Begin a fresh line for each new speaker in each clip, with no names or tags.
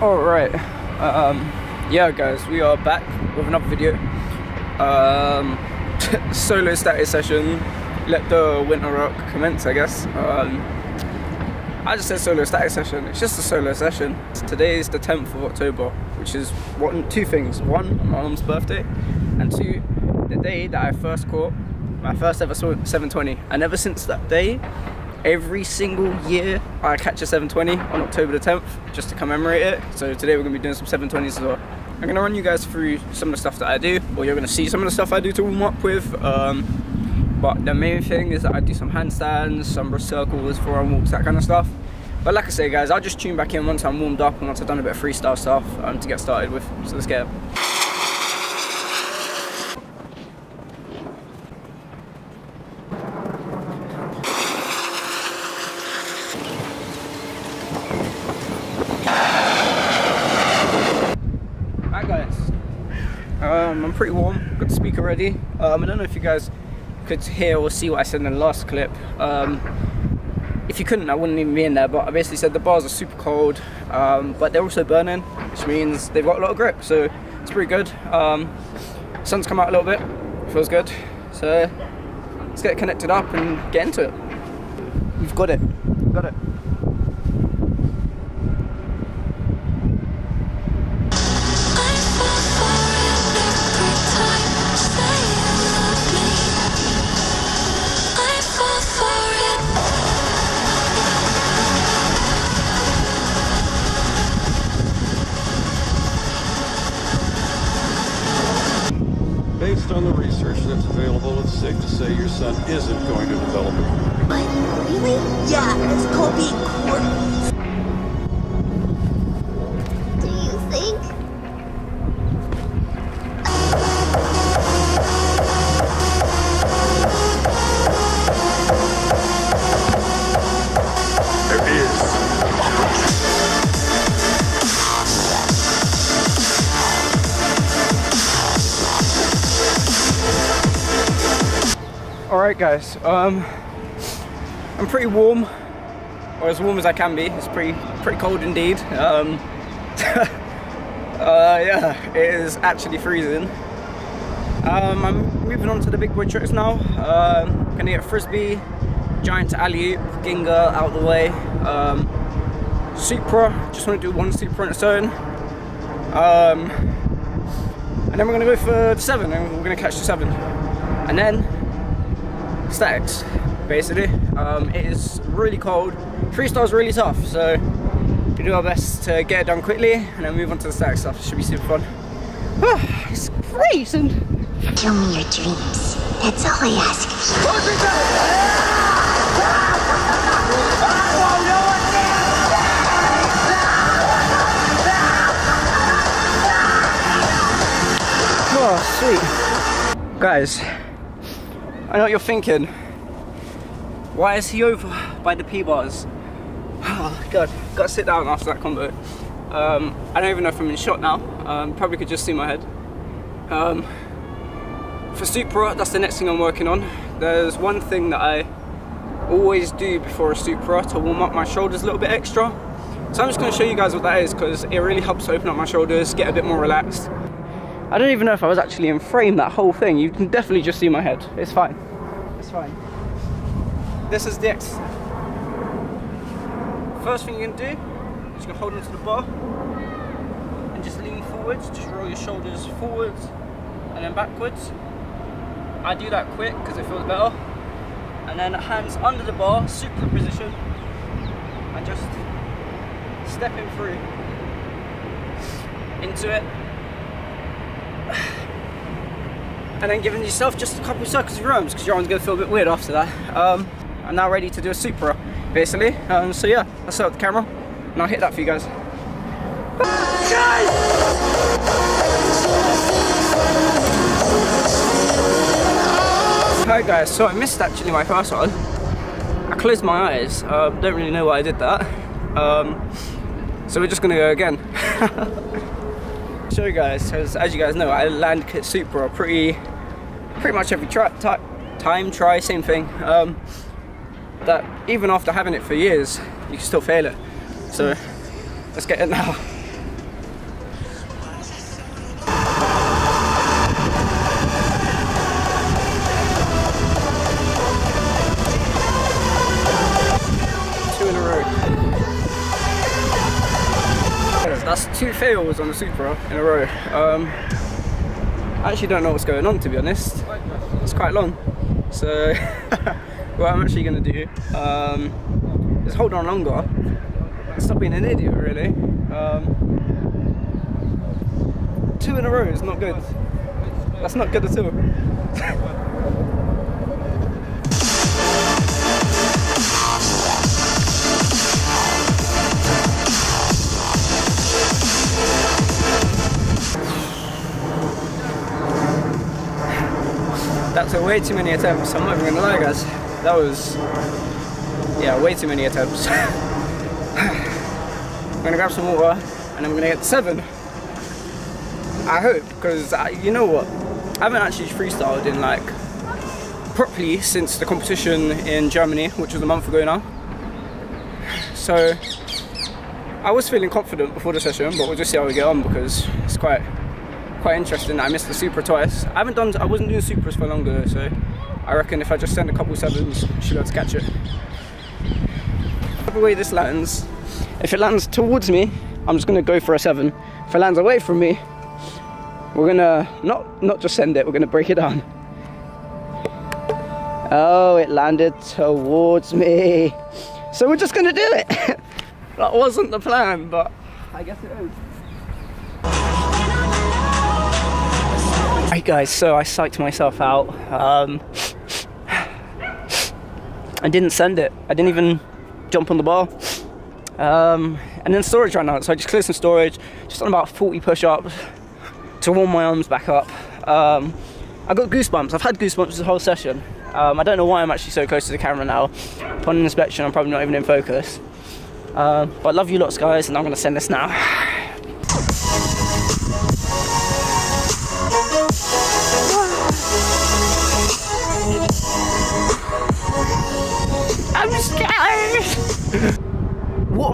Alright, um, yeah guys, we are back with another video. Um, solo static session, let the winter arc commence I guess. Um, I just said solo static session, it's just a solo session. Today is the 10th of October, which is one, two things. One, my mom's birthday, and two, the day that I first caught my first ever 720. And ever since that day, every single year I catch a 720 on October the 10th just to commemorate it. So today we're gonna be doing some 720s as well. I'm gonna run you guys through some of the stuff that I do, or you're gonna see some of the stuff I do to warm up with. Um, but the main thing is that I do some handstands, some circles, forearm walks, that kind of stuff. But like I say guys, I'll just tune back in once I'm warmed up and once I've done a bit of freestyle stuff um, to get started with. So let's get it. Alright guys, um, I'm pretty warm, got the speaker ready. Um, I don't know if you guys could hear or see what I said in the last clip. Um, if you couldn't, I wouldn't even be in there, but I basically said the bars are super cold, um, but they're also burning, which means they've got a lot of grip, so it's pretty good. Um, sun's come out a little bit, feels good. So let's get connected up and get into it. You've got it, got it.
On the research that's available, it's safe to say your son isn't going to develop it.
But really? Yeah, it's called being quirky.
Guys, um, I'm pretty warm, or as warm as I can be. It's pretty pretty cold indeed. Um, uh, yeah, it is actually freezing. Um, I'm moving on to the big boy tricks now. Um, gonna get frisbee, giant alley oop, ginga out the way. Um, Supra, just want to do one Supra on its own. Um, and then we're gonna go for the seven, and we're gonna catch the seven, and then stacks basically. Um, it is really cold. Freestyle is really tough so we do our best to get it done quickly and then move on to the stack stuff. It should be super fun. It's freezing
Show me your dreams. That's all I ask.
oh sweet. Guys I know what you're thinking why is he over by the P-bars oh god gotta sit down after that combo um, I don't even know if I'm in shot now um, probably could just see my head um, for Supra, that's the next thing I'm working on. There's one thing that I always do before a Supra to warm up my shoulders a little bit extra. So I'm just going to show you guys what that is because it really helps open up my shoulders, get a bit more relaxed. I don't even know if I was actually in frame that whole thing. You can definitely just see my head. It's fine. It's fine. This is the X. First thing going to do is going to hold onto the bar and just lean forwards. Just roll your shoulders forwards and then backwards. I do that quick because it feels better. And then hands under the bar, super position, and just stepping through into it. And then giving yourself just a couple of circles of your because your arms gonna feel a bit weird after that. Um, I'm now ready to do a Supra, basically. Um, so yeah, I'll set up the camera and I'll hit that for you guys. Hi guys, so I missed actually my first one. I closed my eyes, uh, don't really know why I did that. Um, so we're just gonna go again. You guys, as, you guys know, I land Kit Supra pretty, pretty much every try, time try, same thing. Um, that even after having it for years, you can still fail it. So let's get it now. Two in a row. That's two fails on the Supra in a row. Um, I actually don't know what's going on to be honest. It's quite long. So what I'm actually gonna do um, is hold on longer. Stop being an idiot really. Um, two in a row is not good. That's not good at all. That's a way too many attempts. I'm not even gonna lie, guys. That was, yeah, way too many attempts. I'm gonna grab some water and I'm gonna get seven. I hope, because you know what? I haven't actually freestyled in like properly since the competition in Germany, which was a month ago now. So I was feeling confident before the session, but we'll just see how we get on because it's quite quite interesting. I missed the Supra twice. I haven't done, I wasn't doing Supras for longer, so I reckon if I just send a couple sevens, she'll be able to catch it. Whatever way this lands, if it lands towards me, I'm just gonna go for a seven. If it lands away from me, we're gonna not not just send it, we're gonna break it down. Oh, it landed towards me. So we're just gonna do it. that wasn't the plan, but I guess it is. Right guys, so I psyched myself out. Um, I didn't send it. I didn't even jump on the bar. Um, and then storage ran out, so I just cleared some storage, just on about 40 push-ups to warm my arms back up. Um, I got goosebumps. I've had goosebumps the whole session. Um, I don't know why I'm actually so close to the camera now. Upon inspection, I'm probably not even in focus. Um, but I love you lots, guys, and I'm gonna send this now.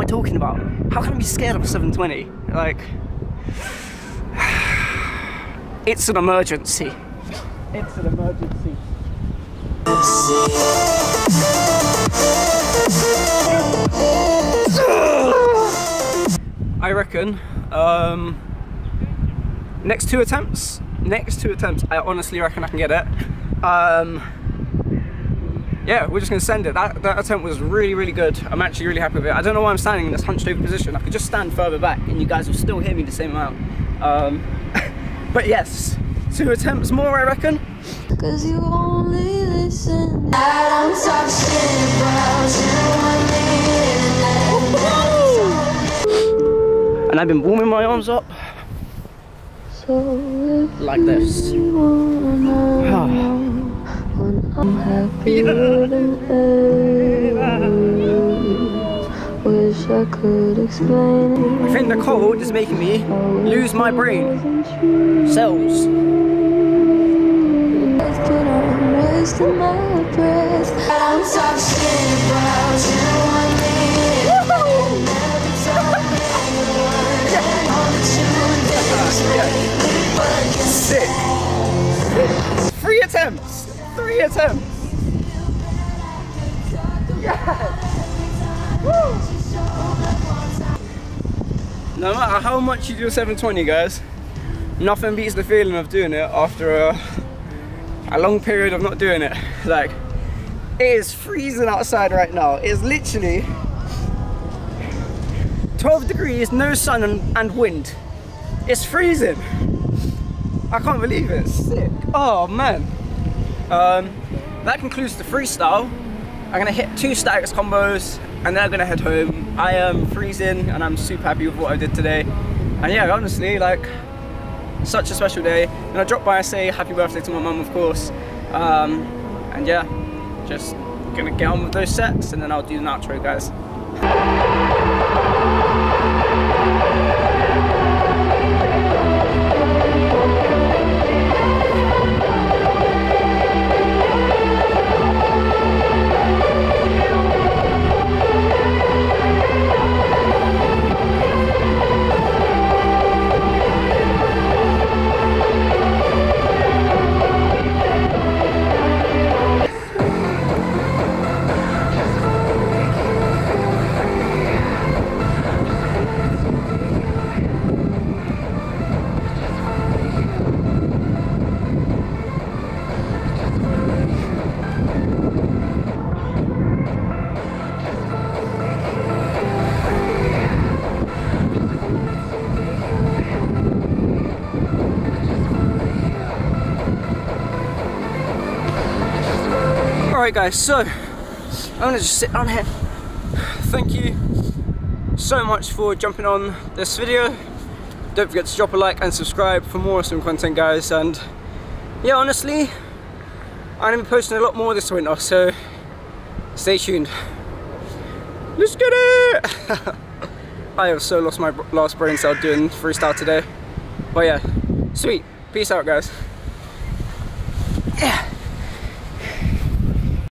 I talking about? How can I be scared of a 720? Like, it's an emergency. It's an emergency. I reckon um, next two attempts, next two attempts, I honestly reckon I can get it. Um, yeah, we're just gonna send it. That, that attempt was really, really good. I'm actually really happy with it. I don't know why I'm standing in this hunched over position. I could just stand further back and you guys will still hear me the same amount. Um, but yes, two attempts more, I reckon.
Cause you only listen. I don't talk shit about you
And I've been warming my arms up
So
like this.
You wanna know I'm happier than ever. Wish I could explain it.
I think the cold is making me lose my brain cells.
But I'm wasting my breath. I don't talk shit about you
much you do a 720, guys, nothing beats the feeling of doing it after a, a long period of not doing it. Like, it is freezing outside right now. It's literally 12 degrees, no sun and, and wind. It's freezing. I can't believe it. Sick. Oh man. Um, that concludes the freestyle. I'm gonna hit two statics combos and then I'm gonna head home. I am freezing and I'm super happy with what I did today. And yeah, honestly, like, such a special day. And I drop by and say happy birthday to my mum, of course. Um, and yeah, just gonna get on with those sets and then I'll do an outro, guys. Alright guys, so I'm gonna just sit down here. Thank you so much for jumping on this video. Don't forget to drop a like and subscribe for more awesome content guys and yeah honestly I'm gonna be posting a lot more this winter so stay tuned. Let's get it! I have so lost my last brain cell doing freestyle today. But yeah, sweet. Peace out guys. Yeah.